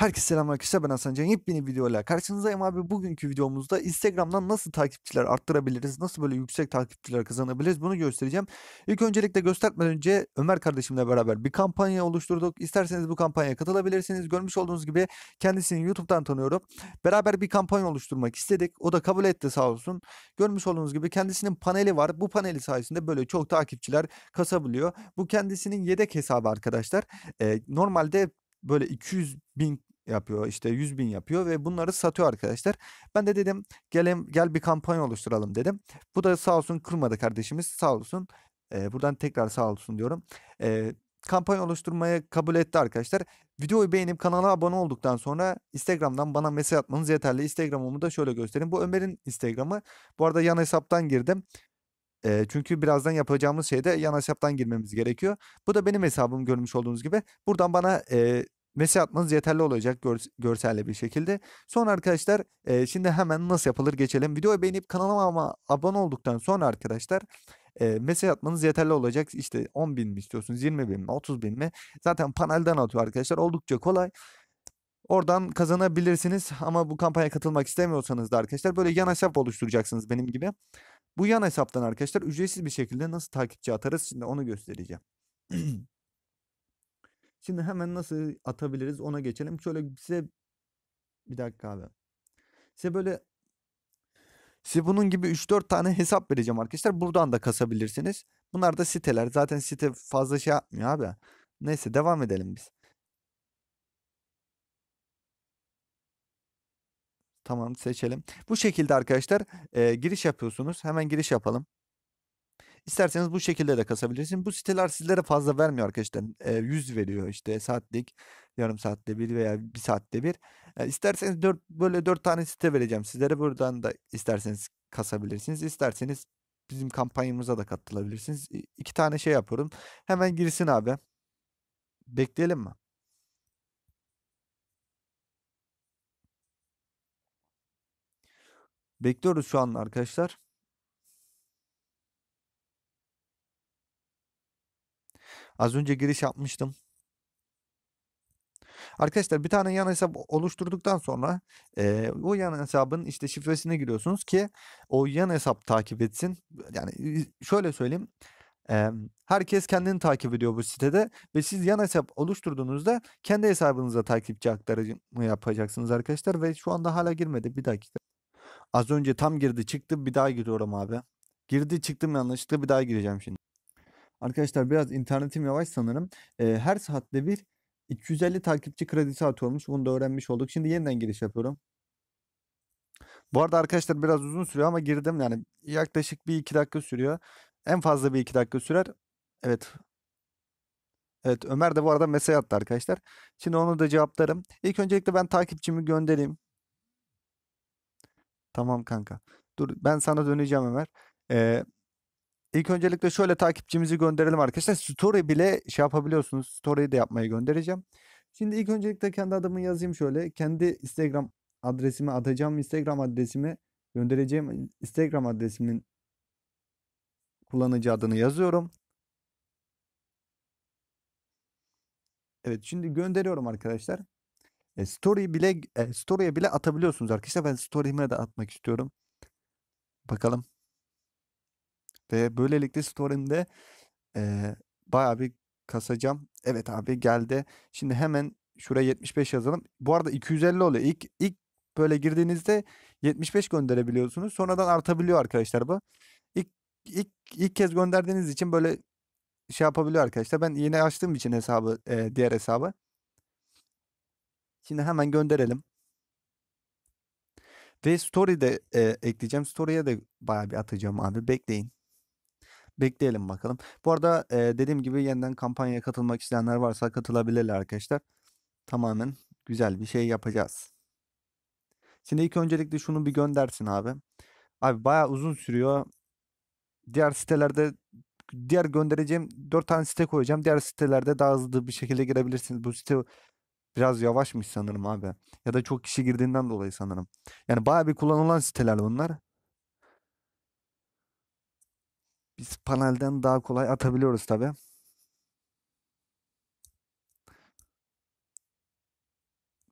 Herkese selam arkadaşlar ben Hasan Can. Yepyeni videoyla karşınızdayım abi. Bugünkü videomuzda Instagram'dan nasıl takipçiler arttırabiliriz nasıl böyle yüksek takipçiler kazanabiliriz bunu göstereceğim. İlk öncelikle göstermeden önce Ömer kardeşimle beraber bir kampanya oluşturduk. İsterseniz bu kampanyaya katılabilirsiniz. Görmüş olduğunuz gibi kendisini YouTube'dan tanıyorum. Beraber bir kampanya oluşturmak istedik. O da kabul etti sağ olsun. Görmüş olduğunuz gibi kendisinin paneli var. Bu paneli sayesinde böyle çok takipçiler kasabiliyor. Bu kendisinin yedek hesabı arkadaşlar. Ee, normalde böyle 200 bin yapıyor işte 100 bin yapıyor ve bunları satıyor arkadaşlar. Ben de dedim gel, gel bir kampanya oluşturalım dedim. Bu da sağ olsun kırmadı kardeşimiz sağ olsun. Ee, buradan tekrar sağ olsun diyorum. Ee, kampanya oluşturmayı kabul etti arkadaşlar. Videoyu beğenip kanala abone olduktan sonra Instagram'dan bana mesaj atmanız yeterli. Instagram'ımı da şöyle göstereyim. Bu Ömer'in Instagram'ı. Bu arada yan hesaptan girdim. E, çünkü birazdan yapacağımız şeyde yan hesaptan girmemiz gerekiyor. Bu da benim hesabım görmüş olduğunuz gibi. Buradan bana e, mesaj atmanız yeterli olacak gör, görselle bir şekilde. Sonra arkadaşlar e, şimdi hemen nasıl yapılır geçelim. Videoyu beğenip kanalıma abone olduktan sonra arkadaşlar e, mesaj atmanız yeterli olacak. İşte 10 bin mi istiyorsunuz 20 bin mi 30 bin mi? Zaten panelden atıyor arkadaşlar oldukça kolay. Oradan kazanabilirsiniz ama bu kampanya katılmak istemiyorsanız da arkadaşlar böyle yan hesap oluşturacaksınız benim gibi. Bu yan hesaptan arkadaşlar ücretsiz bir şekilde nasıl takipçi atarız şimdi onu göstereceğim. Şimdi hemen nasıl atabiliriz ona geçelim. Şöyle size bir dakika abi. Size böyle size bunun gibi 3-4 tane hesap vereceğim arkadaşlar. Buradan da kasabilirsiniz. Bunlar da siteler. Zaten site fazla şey yapmıyor abi. Neyse devam edelim biz. Tamam seçelim. Bu şekilde arkadaşlar e, giriş yapıyorsunuz. Hemen giriş yapalım. İsterseniz bu şekilde de kasabilirsiniz. Bu siteler sizlere fazla vermiyor arkadaşlar. E, 100 veriyor işte saatlik, yarım saatte bir veya bir saatte bir. E, isterseniz 4 böyle 4 tane site vereceğim sizlere. Buradan da isterseniz kasabilirsiniz. İsterseniz bizim kampanyamıza da katılabilirsiniz. İki tane şey yapıyorum. Hemen girsin abi. Bekleyelim mi? Bekliyoruz şu an arkadaşlar. Az önce giriş yapmıştım. Arkadaşlar bir tane yan hesap oluşturduktan sonra e, o yan hesabın işte şifresine giriyorsunuz ki o yan hesap takip etsin. Yani şöyle söyleyeyim. E, herkes kendini takip ediyor bu sitede ve siz yan hesap oluşturduğunuzda kendi hesabınıza takipçi aktarımı yapacaksınız arkadaşlar ve şu anda hala girmedi. Bir dakika. Az önce tam girdi çıktı bir daha giriyorum abi. Girdi çıktım yanlışlıkla bir daha gireceğim şimdi. Arkadaşlar biraz internetim yavaş sanırım. Ee, her saatte bir 250 takipçi kredisi atıyormuş. Bunu da öğrenmiş olduk. Şimdi yeniden giriş yapıyorum. Bu arada arkadaşlar biraz uzun sürüyor ama girdim yani yaklaşık bir iki dakika sürüyor. En fazla bir iki dakika sürer. Evet. Evet Ömer de bu arada mesaj attı arkadaşlar. Şimdi onu da cevaplarım. İlk öncelikle ben takipçimi göndereyim. Tamam kanka. Dur ben sana döneceğim Ömer. Ee, ilk öncelikle şöyle takipçimizi gönderelim arkadaşlar. Story bile şey yapabiliyorsunuz. Story'yi de yapmayı göndereceğim. Şimdi ilk öncelikle kendi adımı yazayım şöyle. Kendi Instagram adresimi atacağım. Instagram adresimi göndereceğim. Instagram adresimin kullanıcı adını yazıyorum. Evet şimdi gönderiyorum arkadaşlar. E, story bile e, story'e bile atabiliyorsunuz arkadaşlar. Ben story'ime de atmak istiyorum. Bakalım. Ve böylelikle story'imde e, bayağı bir kasacağım. Evet abi geldi. Şimdi hemen şuraya 75 yazalım. Bu arada 250 oluyor. İlk ilk böyle girdiğinizde 75 gönderebiliyorsunuz. Sonradan artabiliyor arkadaşlar bu. İlk ilk ilk kez gönderdiğiniz için böyle şey yapabiliyor arkadaşlar. Ben yeni açtığım için hesabı e, diğer hesabı. Şimdi hemen gönderelim. Ve story de e, ekleyeceğim. Story'e de bayağı bir atacağım abi. Bekleyin. Bekleyelim bakalım. Bu arada e, dediğim gibi yeniden kampanyaya katılmak isteyenler varsa katılabilirler arkadaşlar. Tamamen güzel bir şey yapacağız. Şimdi ilk öncelikle şunu bir göndersin abi. Abi bayağı uzun sürüyor. Diğer sitelerde diğer göndereceğim 4 tane site koyacağım. Diğer sitelerde daha hızlı bir şekilde girebilirsiniz. Bu site biraz yavaşmış sanırım abi. Ya da çok kişi girdiğinden dolayı sanırım. Yani bayağı bir kullanılan siteler bunlar. Biz panelden daha kolay atabiliyoruz tabi.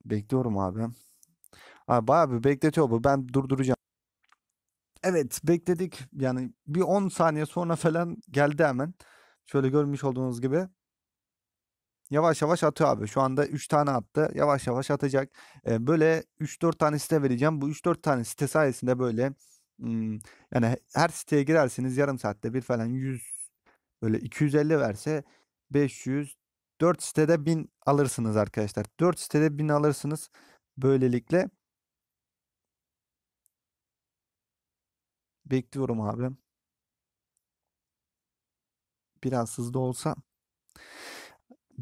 Bekliyorum abi. Abi bayağı bir bekletiyor bu. Ben durduracağım. Evet bekledik. Yani bir 10 saniye sonra falan geldi hemen. Şöyle görmüş olduğunuz gibi. Yavaş yavaş atıyor abi. Şu anda 3 tane attı. Yavaş yavaş atacak. Ee, böyle 3-4 tane site vereceğim. Bu 3-4 tane site sayesinde böyle hmm, yani her siteye girersiniz yarım saatte bir falan 100 böyle 250 verse 500 4 sitede 1000 alırsınız arkadaşlar. 4 sitede 1000 alırsınız. Böylelikle bekliyorum abi. Biraz hızlı olsa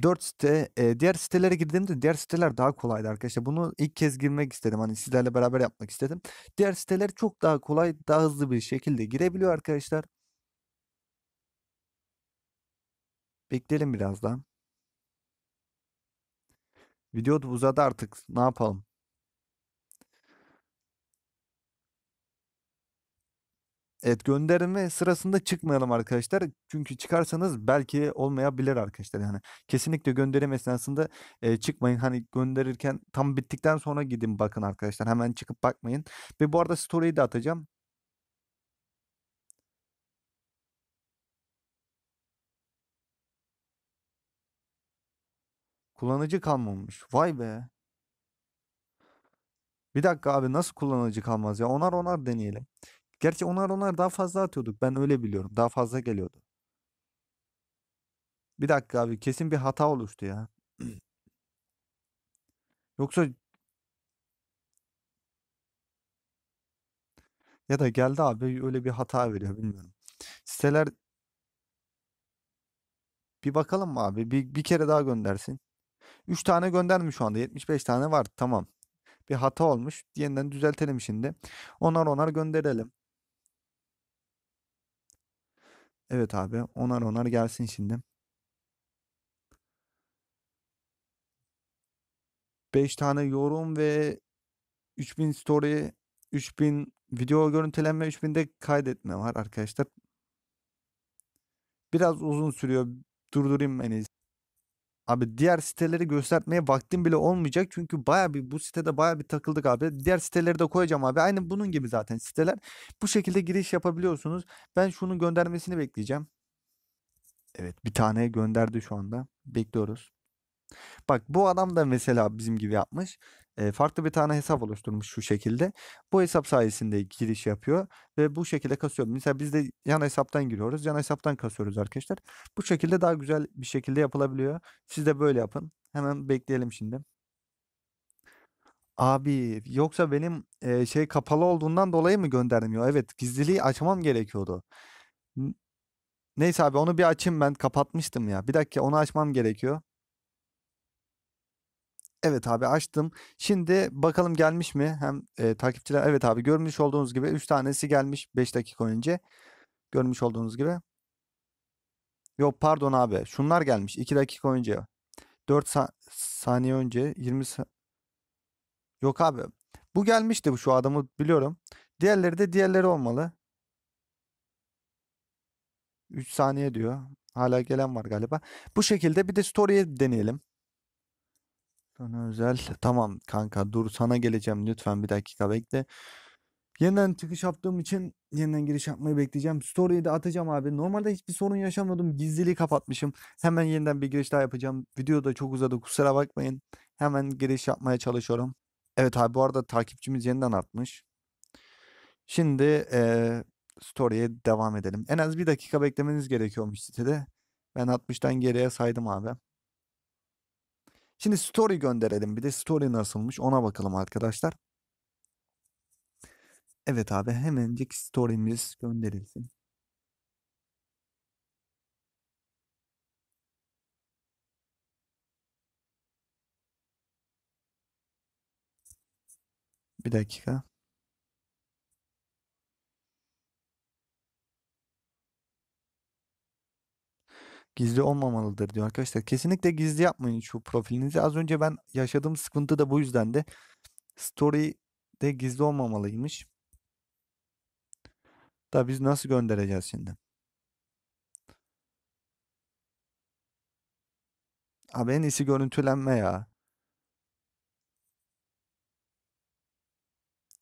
4 site e, diğer sitelere girdiğimde diğer siteler daha kolaydı arkadaşlar. Bunu ilk kez girmek istedim. Hani sizlerle beraber yapmak istedim. Diğer siteler çok daha kolay, daha hızlı bir şekilde girebiliyor arkadaşlar. Bekleyelim biraz daha. Video da uzadı artık. Ne yapalım? Evet gönderme sırasında çıkmayalım arkadaşlar. Çünkü çıkarsanız belki olmayabilir arkadaşlar. Yani kesinlikle gönderim esnasında e, çıkmayın. Hani gönderirken tam bittikten sonra gidin bakın arkadaşlar. Hemen çıkıp bakmayın. Ve bu arada story'yi de atacağım. Kullanıcı kalmamış. Vay be. Bir dakika abi nasıl kullanıcı kalmaz ya? Onar onar deneyelim. Gerçi onar onar daha fazla atıyorduk. Ben öyle biliyorum. Daha fazla geliyordu. Bir dakika abi kesin bir hata oluştu ya. Yoksa ya da geldi abi öyle bir hata veriyor bilmiyorum. Siteler bir bakalım mı abi? Bir, bir kere daha göndersin. 3 tane göndermiş şu anda. 75 tane var. Tamam. Bir hata olmuş. Yeniden düzeltelim şimdi. Onar onar gönderelim. Evet abi. Onar onar gelsin şimdi. 5 tane yorum ve 3000 story, 3000 video görüntülenme, 3000 de kaydetme var arkadaşlar. Biraz uzun sürüyor. Durdurayım en iyisi. Abi diğer siteleri göstermeye vaktim bile olmayacak. Çünkü baya bir bu sitede baya bir takıldık abi. Diğer siteleri de koyacağım abi. Aynı bunun gibi zaten siteler. Bu şekilde giriş yapabiliyorsunuz. Ben şunun göndermesini bekleyeceğim. Evet bir tane gönderdi şu anda. Bekliyoruz. Bak bu adam da mesela bizim gibi yapmış. Farklı bir tane hesap oluşturmuş şu şekilde. Bu hesap sayesinde giriş yapıyor ve bu şekilde kasıyor. Mesela biz de yan hesaptan giriyoruz. Yan hesaptan kasıyoruz arkadaşlar. Bu şekilde daha güzel bir şekilde yapılabiliyor. Siz de böyle yapın. Hemen bekleyelim şimdi. Abi yoksa benim eee, şey kapalı olduğundan dolayı mı göndermiyor? Evet gizliliği açmam gerekiyordu. Neyse abi onu bir açayım ben kapatmıştım ya. Bir dakika onu açmam gerekiyor. Evet abi açtım. Şimdi bakalım gelmiş mi? Hem e, takipçiler evet abi görmüş olduğunuz gibi 3 tanesi gelmiş 5 dakika önce. Görmüş olduğunuz gibi. Yok pardon abi. Şunlar gelmiş 2 dakika önce. 4 sa- saniye önce 20 sa- Yok abi. Bu gelmişti bu şu adamı biliyorum. Diğerleri de diğerleri olmalı. 3 saniye diyor. Hala gelen var galiba. Bu şekilde bir de story'e deneyelim. Sana özel. Tamam kanka dur sana geleceğim lütfen bir dakika bekle. Yeniden çıkış yaptığım için yeniden giriş yapmayı bekleyeceğim. Story'yi de atacağım abi. Normalde hiçbir sorun yaşamadım. Gizliliği kapatmışım. Hemen yeniden bir giriş daha yapacağım. Video da çok uzadı kusura bakmayın. Hemen giriş yapmaya çalışıyorum. Evet abi bu arada takipçimiz yeniden artmış. Şimdi eee story'e devam edelim. En az bir dakika beklemeniz gerekiyormuş sitede. Ben 60'tan geriye saydım abi. Şimdi story gönderelim. Bir de story nasılmış ona bakalım arkadaşlar. Evet abi hemencik story'miz gönderilsin. Bir dakika. Gizli olmamalıdır diyor arkadaşlar. Kesinlikle gizli yapmayın şu profilinizi. Az önce ben yaşadığım sıkıntı da bu yüzden de story de gizli olmamalıymış. Da biz nasıl göndereceğiz şimdi? Abi en iyisi görüntülenme ya.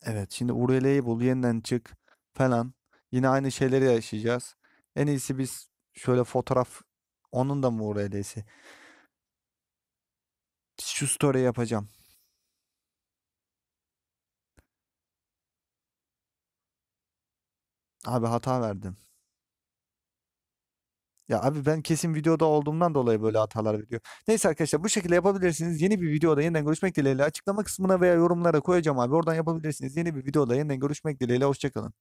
Evet şimdi URL'yi bul yeniden çık falan. Yine aynı şeyleri yaşayacağız. En iyisi biz şöyle fotoğraf onun da mı URL'si? Şu story yapacağım. Abi hata verdim. Ya abi ben kesin videoda olduğumdan dolayı böyle hatalar veriyor. Neyse arkadaşlar bu şekilde yapabilirsiniz. Yeni bir videoda yeniden görüşmek dileğiyle. Açıklama kısmına veya yorumlara koyacağım abi. Oradan yapabilirsiniz. Yeni bir videoda yeniden görüşmek dileğiyle. Hoşçakalın.